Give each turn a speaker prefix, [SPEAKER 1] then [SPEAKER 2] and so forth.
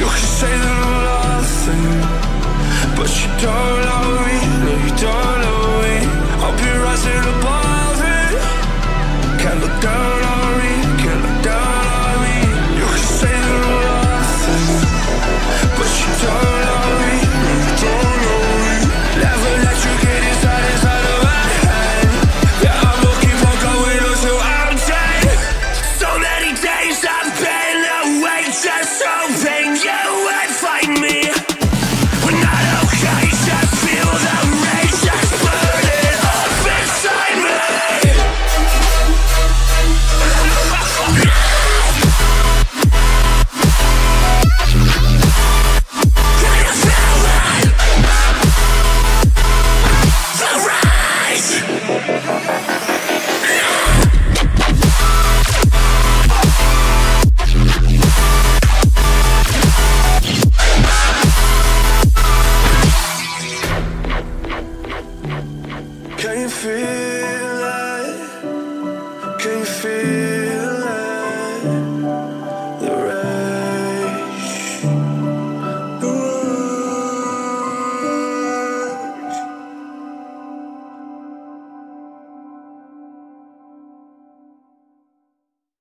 [SPEAKER 1] You can say that I'm nothing, but you don't love me. No, you don't know me. I'll be rising above it. Can't look down. Can you feel it? Can you feel it?